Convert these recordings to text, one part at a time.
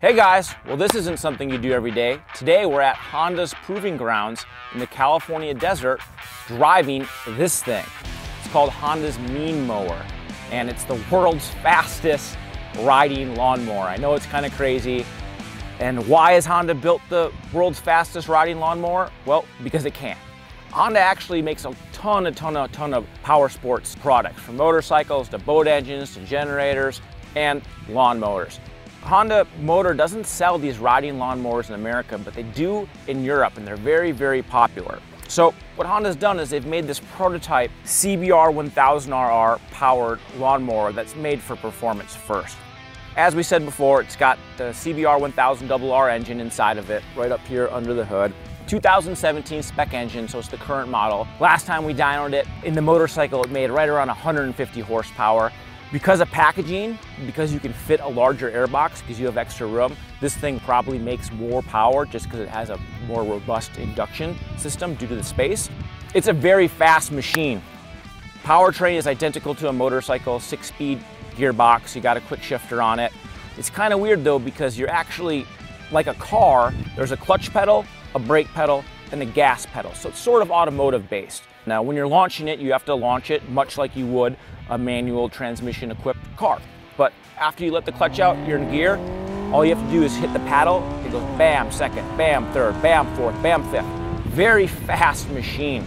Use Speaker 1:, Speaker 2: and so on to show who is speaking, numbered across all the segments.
Speaker 1: Hey guys, well this isn't something you do every day. Today we're at Honda's Proving Grounds in the California desert driving this thing. It's called Honda's Mean Mower and it's the world's fastest riding lawnmower. I know it's kind of crazy. And why has Honda built the world's fastest riding lawnmower? Well, because it can. Honda actually makes a ton, a ton, a ton of power sports products from motorcycles to boat engines to generators and lawn mowers. Honda Motor doesn't sell these riding lawnmowers in America, but they do in Europe and they're very, very popular. So what Honda's done is they've made this prototype CBR 1000RR powered lawnmower that's made for performance first. As we said before, it's got the CBR 1000RR engine inside of it, right up here under the hood. 2017 spec engine, so it's the current model. Last time we dynoed it in the motorcycle, it made right around 150 horsepower. Because of packaging, because you can fit a larger airbox because you have extra room, this thing probably makes more power just because it has a more robust induction system due to the space. It's a very fast machine. Powertrain is identical to a motorcycle, six speed gearbox, you got a quick shifter on it. It's kind of weird though because you're actually, like a car, there's a clutch pedal, a brake pedal, and the gas pedal. So it's sort of automotive based. Now, when you're launching it, you have to launch it much like you would a manual transmission equipped car. But after you let the clutch out, you're in gear, all you have to do is hit the paddle, it goes bam, second, bam, third, bam, fourth, bam, fifth. Very fast machine.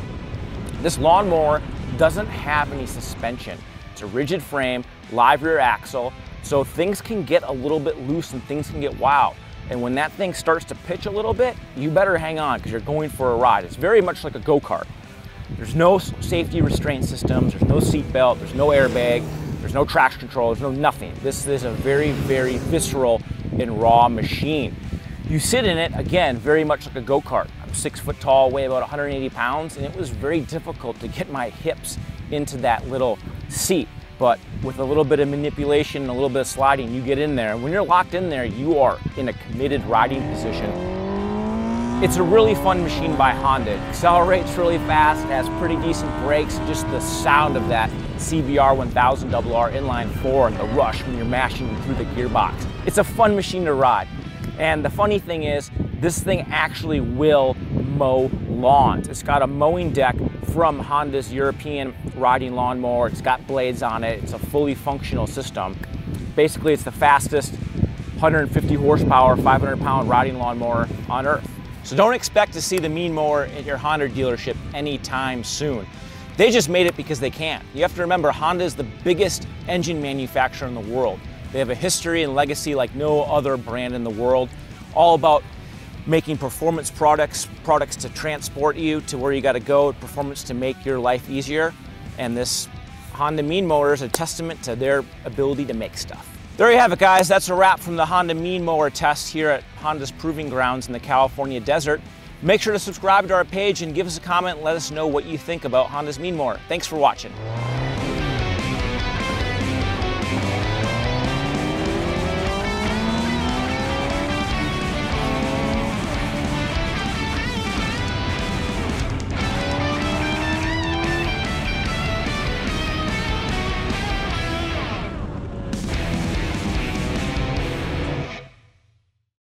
Speaker 1: This lawnmower doesn't have any suspension. It's a rigid frame, live rear axle, so things can get a little bit loose and things can get wild. And when that thing starts to pitch a little bit, you better hang on because you're going for a ride. It's very much like a go-kart. There's no safety restraint systems, there's no seat belt, there's no airbag, there's no traction control, there's no nothing. This is a very, very visceral and raw machine. You sit in it, again, very much like a go-kart. I'm six foot tall, weigh about 180 pounds, and it was very difficult to get my hips into that little seat. But with a little bit of manipulation, a little bit of sliding, you get in there. When you're locked in there, you are in a committed riding position it's a really fun machine by Honda. It accelerates really fast, has pretty decent brakes, just the sound of that CBR 1000 RR inline four and the rush when you're mashing through the gearbox. It's a fun machine to ride. And the funny thing is, this thing actually will mow lawns. It's got a mowing deck from Honda's European riding lawnmower. It's got blades on it. It's a fully functional system. Basically, it's the fastest 150 horsepower, 500 pound riding lawnmower on earth. So don't expect to see the Mean Mower at your Honda dealership anytime soon. They just made it because they can. You have to remember, Honda is the biggest engine manufacturer in the world. They have a history and legacy like no other brand in the world, all about making performance products, products to transport you to where you got to go, performance to make your life easier. And this Honda Mean Mower is a testament to their ability to make stuff. There you have it guys, that's a wrap from the Honda Mean Mower test here at Honda's Proving Grounds in the California desert. Make sure to subscribe to our page and give us a comment and let us know what you think about Honda's Mean Mower. Thanks for watching.